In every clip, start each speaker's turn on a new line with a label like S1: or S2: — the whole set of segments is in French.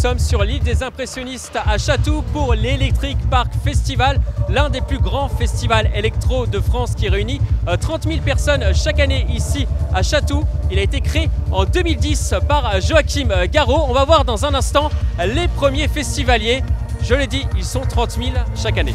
S1: sommes sur l'île des impressionnistes à Chatou pour l'Electric Park Festival, l'un des plus grands festivals électro de France qui réunit 30 000 personnes chaque année ici à Chatou. Il a été créé en 2010 par Joachim Garraud. On va voir dans un instant les premiers festivaliers. Je l'ai dit, ils sont 30 000 chaque année.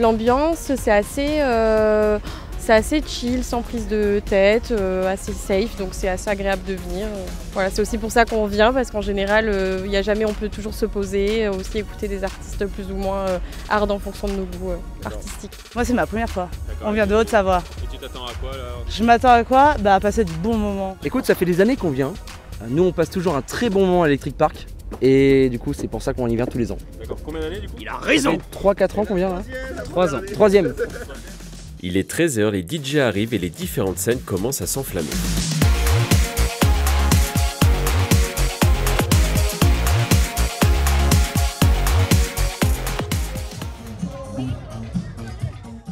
S2: L'ambiance, c'est assez, euh, c'est assez chill, sans prise de tête, euh, assez safe, donc c'est assez agréable de venir. Voilà, c'est aussi pour ça qu'on vient, parce qu'en général, euh, il n'y a jamais, on peut toujours se poser, aussi écouter des artistes plus ou moins hard en fonction de nos goûts artistiques.
S3: Moi, c'est ma première fois. On vient de Haute-Savoie.
S1: Et tu t'attends à quoi là
S3: Je m'attends à quoi? Bah, à passer de bons moments.
S4: Écoute, ça fait des années qu'on vient. Nous, on passe toujours un très bon moment à Electric Park. Et du coup, c'est pour ça qu'on y vient tous les ans.
S1: D'accord, combien d'années du coup?
S4: Il a raison 3-4 ans qu'on vient là
S1: 3 ans.
S4: Troisième.
S5: Il est 13h, les DJ arrivent et les différentes scènes commencent à s'enflammer.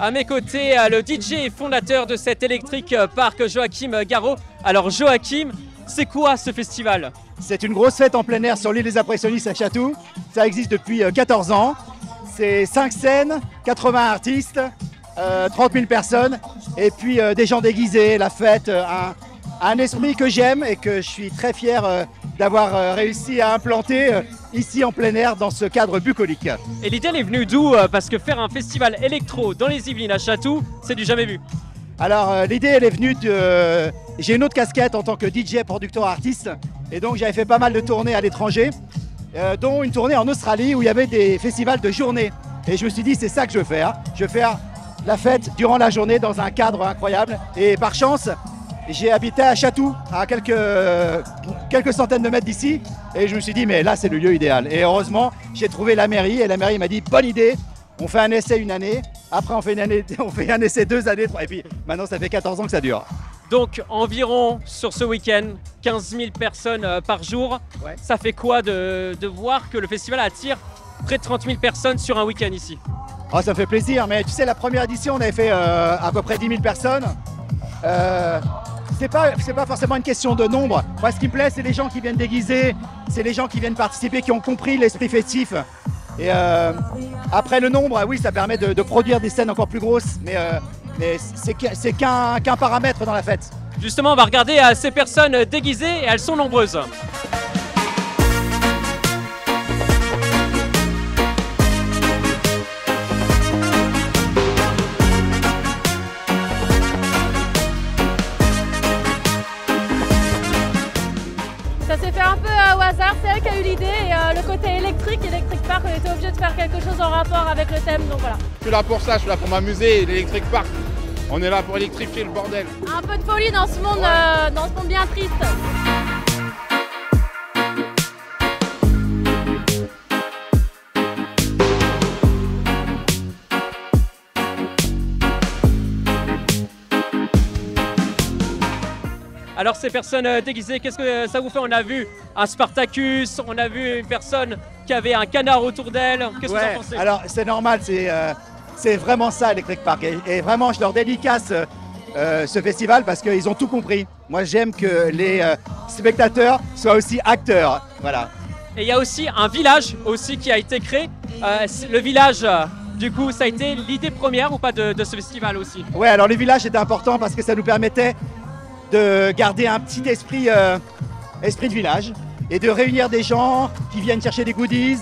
S1: À mes côtés, le DJ et fondateur de cet électrique parc, Joachim Garraud. Alors Joachim, c'est quoi ce festival
S6: C'est une grosse fête en plein air sur l'île des impressionnistes à Chatou. Ça existe depuis 14 ans. C'est 5 scènes, 80 artistes, 30 000 personnes et puis des gens déguisés, la fête, un, un esprit que j'aime et que je suis très fier d'avoir réussi à implanter ici en plein air dans ce cadre bucolique.
S1: Et l'idée elle est venue d'où Parce que faire un festival électro dans les Yvelines à Chatou, c'est du jamais vu.
S6: Alors l'idée elle est venue de... J'ai une autre casquette en tant que DJ, producteur, artiste. Et donc j'avais fait pas mal de tournées à l'étranger, dont une tournée en Australie où il y avait des festivals de journée. Et je me suis dit c'est ça que je veux faire. Je veux faire la fête durant la journée dans un cadre incroyable. Et par chance, j'ai habité à Chatou, à quelques, quelques centaines de mètres d'ici. Et je me suis dit mais là c'est le lieu idéal. Et heureusement j'ai trouvé la mairie et la mairie m'a dit bonne idée, on fait un essai une année, après on fait, une année, on fait un essai deux années, et puis maintenant ça fait 14 ans que ça dure.
S1: Donc environ sur ce week-end, 15 000 personnes par jour.
S6: Ouais.
S1: Ça fait quoi de, de, voir que le festival attire près de 30 000 personnes sur un week-end ici?
S6: Oh, Ça me fait plaisir, mais tu sais, la première édition, on avait fait euh, à peu près 10 000 personnes. Euh, c'est pas, pas forcément une question de nombre. Moi, ce qui me plaît, c'est les gens qui viennent déguiser, c'est les gens qui viennent participer, qui ont compris l'esprit festif. Et euh, après le nombre, oui, ça permet de, produire des scènes encore plus grosses, mais, euh, c'est qu'un qu paramètre dans la fête.
S1: Justement, on va regarder ces personnes déguisées et elles sont nombreuses.
S2: Hasard, c'est elle qui a eu l'idée et euh, le côté électrique, Electric Park, on était obligé de faire quelque chose en rapport avec le thème, donc voilà.
S7: Je suis là pour ça, je suis là pour m'amuser, l'Electric Park. On est là pour électrifier le bordel.
S2: Un peu de folie dans ce monde, ouais. euh, dans ce monde bien triste.
S1: Alors ces personnes déguisées, qu'est-ce que ça vous fait? On a vu un Spartacus, on a vu une personne qui avait un canard autour d'elle. Qu'est-ce
S6: ouais,
S1: que vous en pensez?
S6: Alors c'est normal, c'est euh, vraiment ça Electric Park. Et, et, vraiment, je leur dédicace euh, ce festival parce qu'ils ont tout compris. Moi j'aime que les euh, spectateurs soient aussi acteurs. Voilà.
S1: Et il y a aussi un village aussi qui a été créé. le village du coup, ça a été l'idée première ou pas de, de, ce festival aussi?
S6: Ouais, alors le village était important parce que ça nous permettait de garder un petit esprit, euh, esprit de village et de réunir des gens qui viennent chercher des goodies.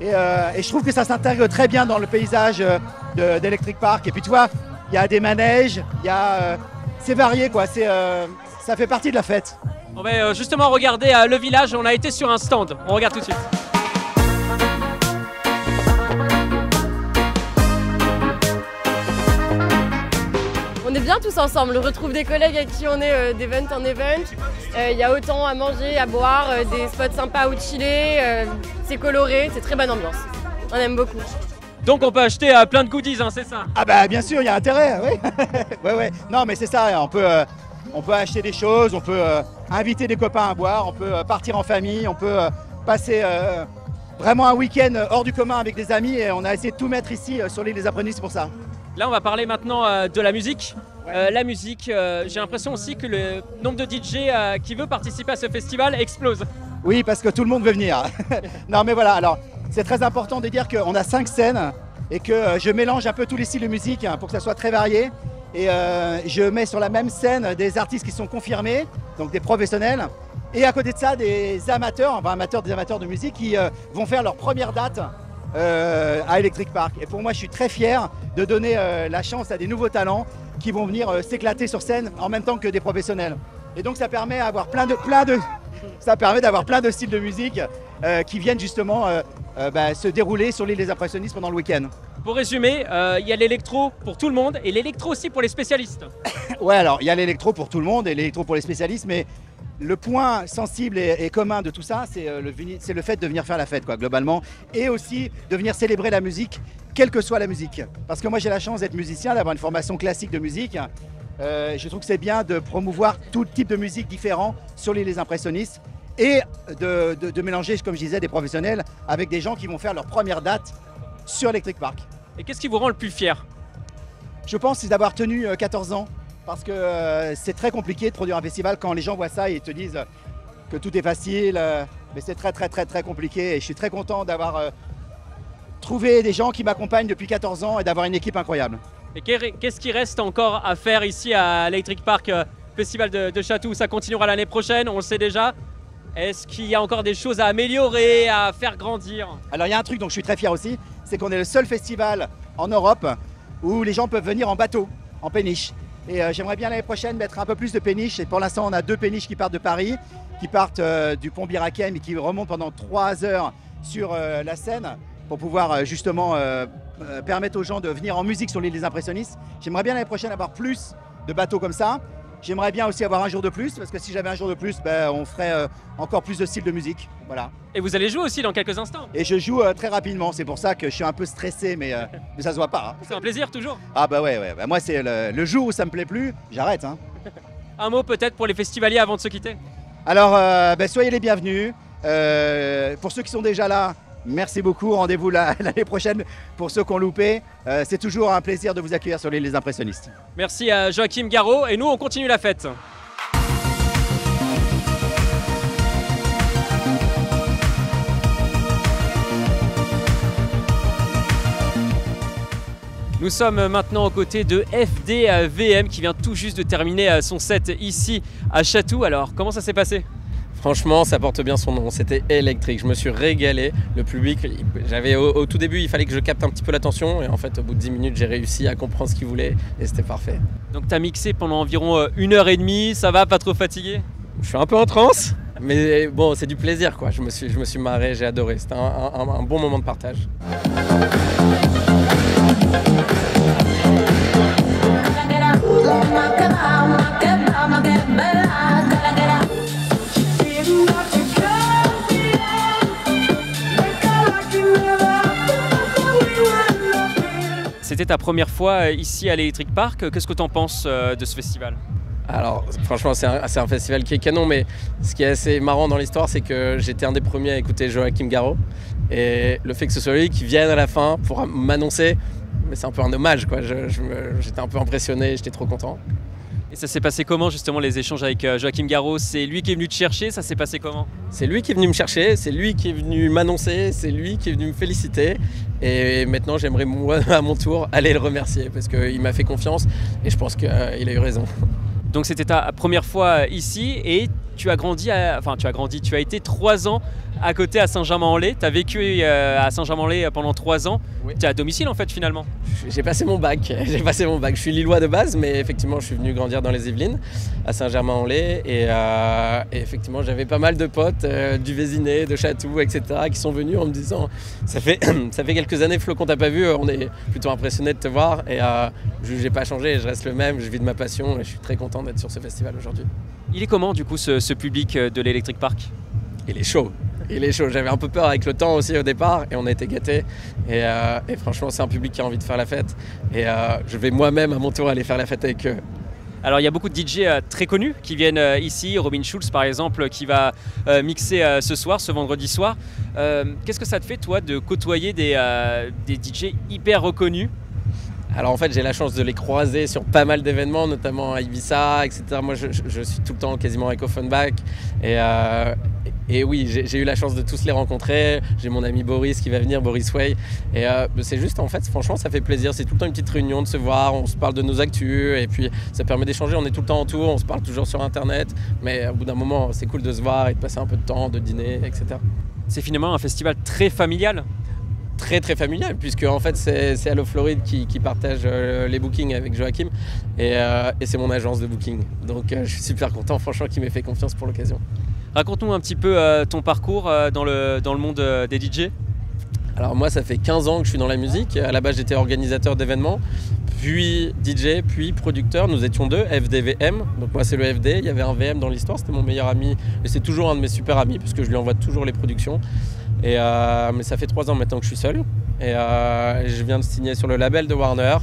S6: Et, euh, je trouve que ça s'intègre très bien dans le paysage euh, d'Electric Park. Et puis tu vois, il y a des manèges, c'est varié quoi, ça fait partie de la fête.
S1: On va justement regarder le village, on a été sur un stand, on regarde tout de suite.
S2: On est bien tous ensemble, on retrouve des collègues avec qui on est euh, d'event en event. Il euh, y a autant à manger, à boire, euh, des spots sympas où chiller, euh, c'est coloré, c'est très bonne ambiance. On aime beaucoup.
S1: Donc on peut acheter plein de goodies, hein, c'est ça?
S6: Ah bah bien sûr, il y a intérêt, oui. ouais, ouais. Non mais c'est ça, on peut, on peut acheter des choses, on peut inviter des copains à boire, on peut partir en famille, on peut passer vraiment un week-end hors du commun avec des amis et on a essayé de tout mettre ici sur l'île des apprentis pour ça.
S1: Là, on va parler maintenant euh, de la musique. Euh, la musique, euh, j'ai l'impression aussi que le nombre de DJ qui veut participer à ce festival explose.
S6: Oui, parce que tout le monde veut venir. non, mais voilà, alors c'est très important de dire qu'on a cinq scènes et que je mélange un peu tous les styles de musique hein, pour que ça soit très varié. Et je mets sur la même scène des artistes qui sont confirmés, donc des professionnels, et à côté de ça, des amateurs, enfin amateurs, des amateurs de musique qui vont faire leur première date à Electric Park. Et pour moi, je suis très fier de donner euh, la chance à des nouveaux talents qui vont venir euh, s'éclater sur scène en même temps que des professionnels. Et donc ça permet d'avoir plein de, plein de, ça permet d'avoir plein de styles de musique euh, qui viennent justement euh, euh, bah, se dérouler sur l'île des impressionnistes pendant le week-end.
S1: Pour résumer, euh, il y a l'électro pour tout le monde et l'électro aussi pour les spécialistes.
S6: Ouais, alors il y a l'électro pour tout le monde et l'électro pour les spécialistes, mais le point sensible et, et commun de tout ça, c'est euh, le, c'est le fait de venir faire la fête, quoi, globalement, et aussi de venir célébrer la musique, quelle que soit la musique. Parce que moi j'ai la chance d'être musicien, d'avoir une formation classique de musique. Euh, je trouve que c'est bien de promouvoir tout type de musique différent sur l'île des impressionnistes et de, de- de mélanger, comme je disais, des professionnels avec des gens qui vont faire leur première date sur Electric Park.
S1: Et qu'est-ce qui vous rend le plus fier?
S6: Je pense c'est d'avoir tenu euh, 14 ans parce que euh, c'est très compliqué de produire un festival quand les gens voient ça et te disent que tout est facile, euh, mais c'est très très très très compliqué et je suis très content d'avoir euh, trouvé des gens qui m'accompagnent depuis 14 ans et d'avoir une équipe incroyable.
S1: Et qu'est- qu'est-ce qui reste encore à faire ici à Electric Park Festival de, de Chatou? Ça continuera l'année prochaine, on le sait déjà. Est-ce qu'il y a encore des choses à améliorer, à faire grandir?
S6: Alors il y a un truc dont je suis très fier aussi, c'est qu'on est le seul festival en Europe où les gens peuvent venir en bateau, en péniche. Et euh, j'aimerais bien l'année prochaine mettre un peu plus de péniches. Et pour l'instant, on a deux péniches qui partent de Paris, qui partent euh, du pont Birakem et qui remontent pendant trois heures sur euh, la Seine pour pouvoir justement permettre aux gens de venir en musique sur l'île des impressionnistes. J'aimerais bien l'année prochaine avoir plus de bateaux comme ça. J'aimerais bien aussi avoir un jour de plus, parce que si j'avais un jour de plus, ben, on ferait euh, encore plus de styles de musique. Voilà.
S1: Et vous allez jouer aussi dans quelques instants.
S6: Et je joue euh, très rapidement, c'est pour ça que je suis un peu stressé, mais, euh, mais ça se voit pas. hein.
S1: C'est un plaisir toujours.
S6: Ah bah ouais, ouais. Bah moi c'est le, le jour où ça me plaît plus, j'arrête. Hein.
S1: Un mot peut-être pour les festivaliers avant de se quitter
S6: Alors bah, soyez les bienvenus. Pour ceux qui sont déjà là, merci beaucoup. Rendez-vous la- l'année prochaine pour ceux qui ont loupé. Euh, c'est toujours un plaisir de vous accueillir sur l'île des impressionnistes.
S1: Merci à Joachim Garraud et nous on continue la fête. Nous sommes maintenant aux côtés de FDVM qui vient tout juste de terminer euh, son set ici à Chatou. Alors comment ça s'est passé?
S8: Franchement, ça porte bien son nom. C'était électrique. Je me suis régalé. Le public, j'avais au, au tout début, il fallait que je capte un petit peu l'attention. Et en fait, au bout de 10 minutes, j'ai réussi à comprendre ce qu'il voulait. Et c'était parfait.
S1: Donc t'as mixé pendant environ euh, une heure et demie, ça va, pas trop fatigué?
S8: Je suis un peu en transe. Mais bon, c'est du plaisir, quoi. Je me suis, je me suis marré, j'ai adoré. C'était un, un- un bon moment de partage.
S1: C'était ta première fois euh, ici à l'Electric Park. Qu'est-ce que tu en penses euh, de ce festival?
S8: Alors, franchement, c'est un, un festival qui est canon, mais ce qui est assez marrant dans l'histoire, c'est que j'étais un des premiers à écouter Joachim Garraud. Et le fait que ce soit lui qui vienne à la fin pour m'annoncer, c'est un peu un hommage, quoi. J'étais un peu impressionné, j'étais trop content.
S1: Et ça s'est passé comment justement les échanges avec euh, Joachim Garraud? C'est lui qui est venu te chercher, ça s'est passé comment?
S8: C'est lui qui est venu me chercher, c'est lui qui est venu m'annoncer, c'est lui qui est venu me féliciter. Et maintenant, j'aimerais moi, à mon tour, aller le remercier parce qu'il m'a fait confiance et je pense qu'il a eu raison.
S1: Donc c'était ta première fois euh, ici et tu as grandi, à- enfin tu as grandi, tu as été trois ans à côté à Saint-Germain-en-Laye. Tu as vécu euh, à Saint-Germain-en-Laye pendant trois ans.
S8: Oui.
S1: Tu es à domicile en fait finalement.
S8: J'ai passé mon bac, j'ai passé mon bac. Je suis lillois de base, mais effectivement, je suis venu grandir dans les Yvelines, à Saint-Germain-en-Laye. Et, euh, et effectivement, j'avais pas mal de potes euh, du Vésiné, de Chatou, etc., qui sont venus en me disant Ça fait, ça fait quelques années, Flo, qu'on t'a pas vu, on est plutôt impressionné de te voir. Et euh, je n'ai pas changé, je reste le même, je vis de ma passion et je suis très content d'être sur ce festival aujourd'hui.
S1: Il est comment du coup ce, ce public de l'Electric Park?
S8: Il est chaud. Il est chaud. J'avais un peu peur avec le temps aussi au départ et on a été gâtés. Et, euh, et franchement, c'est un public qui a envie de faire la fête. Et euh, je vais moi-même à mon tour aller faire la fête avec eux.
S1: Alors il y a beaucoup de DJ euh, très connus qui viennent ici, Robin Schulz par exemple qui va mixer ce soir, ce vendredi soir. Qu'est-ce que ça te fait toi de côtoyer des, des DJ hyper reconnus?
S8: Alors en fait, j'ai la chance de les croiser sur pas mal d'événements, notamment à Ibiza, etc. Moi, je, je- je suis tout le temps quasiment avec Offenbach. Et, euh, et oui, j'ai eu la chance de tous les rencontrer. J'ai mon ami Boris qui va venir, Boris Way. Et euh, c'est juste, en fait, franchement, ça fait plaisir. C'est tout le temps une petite réunion de se voir. On se parle de nos actus. Et puis, ça permet d'échanger. On est tout le temps en tour. On se parle toujours sur Internet. Mais au bout d'un moment, c'est cool de se voir et de passer un peu de temps, de dîner, etc
S1: C'est finalement un festival très familial.
S8: très très familial puisque en fait c'est c'est Allo Floride qui, qui partage euh, les bookings avec Joachim et, euh, et c'est mon agence de booking donc euh, je suis super content franchement qu'il m'ait fait confiance pour l'occasion.
S1: Raconte-nous un petit peu euh, ton parcours euh, dans, le, dans le monde euh, des DJ.
S8: Alors moi ça fait 15 ans que je suis dans la musique, à la base j'étais organisateur d'événements, puis DJ, puis producteur, nous étions deux, FDVM, donc moi c'est le FD, il y avait un VM dans l'histoire, c'était mon meilleur ami et c'est toujours un de mes super amis parce que je lui envoie toujours les productions. Et mais ça fait trois ans maintenant que je suis seul et je viens de signer sur le label de Warner.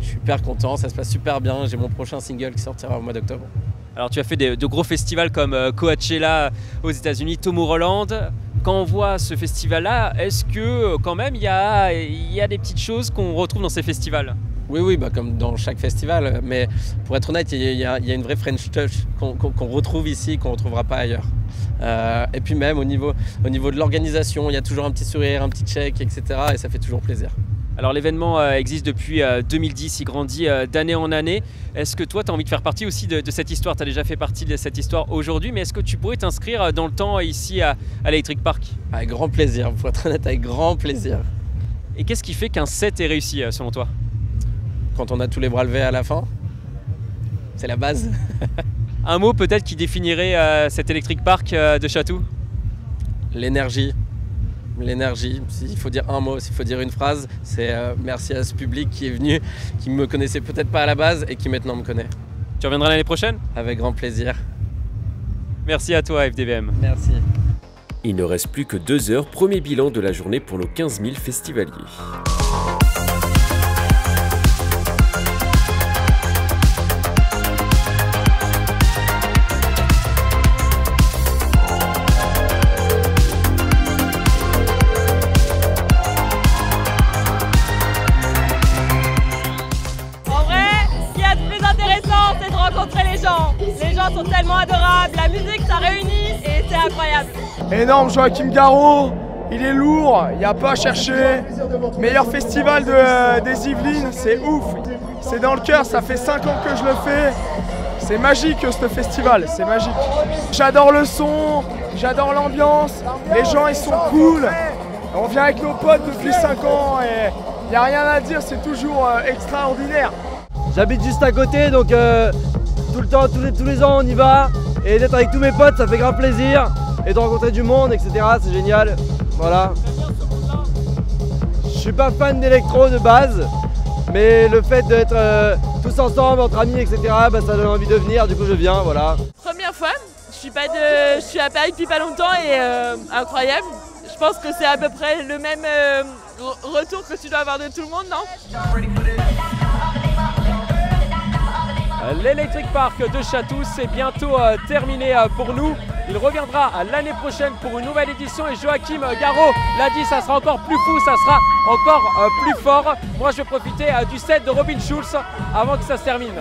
S8: Je suis super content, ça se passe super bien. J'ai mon prochain single qui sortira au mois d'octobre.
S1: Alors tu as fait de gros festivals comme euh, Coachella aux États-Unis, Tomorrowland. Quand on voit ce festival-là, est-ce que euh, quand même il y a, des petites choses qu'on retrouve dans ces festivals?
S8: Oui, oui, bah, comme dans chaque festival. Mais pour être honnête, il y, a- une vraie French touch qu'on retrouve ici, qu'on ne retrouvera pas ailleurs. Euh, et puis même au niveau de l'organisation, il y a toujours un petit sourire, un petit check, etc. Et ça fait toujours plaisir.
S1: Alors l'événement euh, existe depuis euh, 2010, il grandit euh, d'année en année. Est-ce que toi tu as envie de faire partie aussi de, de cette histoire? Tu as déjà fait partie de cette histoire aujourd'hui, mais est-ce que tu pourrais t'inscrire euh, dans le temps ici à, à l'Electric Park?
S8: Avec grand plaisir, pour être honnête, avec grand plaisir.
S1: Et qu'est-ce qui fait qu'un set est réussi euh, selon toi?
S8: Quand on a tous les bras levés à la fin, c'est la base.
S1: Un mot peut-être qui définirait euh, cet Electric Park euh, de Chatou?
S8: L'énergie. L'énergie, s'il faut dire un mot, s'il faut dire une phrase, c'est euh, merci à ce public qui est venu, qui me connaissait peut-être pas à la base et qui maintenant me connaît.
S1: Tu reviendras l'année prochaine?
S8: Avec grand plaisir.
S1: Merci à toi FDVM.
S8: Merci.
S5: Il ne reste plus que deux heures, premier bilan de la journée pour nos 15 000 festivaliers.
S9: Rencontrer les gens. Les gens sont tellement adorables, la musique, ça réunit et c'est incroyable.
S10: Énorme Joachim Garraud, il est lourd, il n'y a pas à chercher. Meilleur festival de- des Yvelines, c'est ouf. C'est dans le cœur, ça fait 5 ans que je le fais. C'est magique ce festival, c'est magique. J'adore le son, j'adore l'ambiance, les gens ils sont cool. On vient avec nos potes depuis 5 ans et il n'y a rien à dire, c'est toujours euh, extraordinaire.
S4: J'habite juste à côté, donc euh, tout le temps, tous les, tous les ans, on y va. Et d'être avec tous mes potes, ça fait grand plaisir. Et de rencontrer du monde, etc. C'est génial. Voilà. Je suis pas fan d'électro de base, mais le fait d'être euh, tous ensemble, entre amis, etc., bah, ça donne envie de venir. Du coup, je viens, voilà.
S9: Première fois, je suis, pas de, je suis à Paris depuis pas longtemps et euh, incroyable. Je pense que c'est à peu près le même euh, re- retour que tu dois avoir de tout le monde, non?
S1: L'Electric Park de Chatou, c'est bientôt euh, terminé euh, pour nous. Il reviendra euh, l'année prochaine pour une nouvelle édition et Joachim Garraud l'a dit, ça sera encore plus fou, ça sera encore euh, plus fort. Moi, je vais profiter euh, du set de Robin Schulz avant que ça se termine.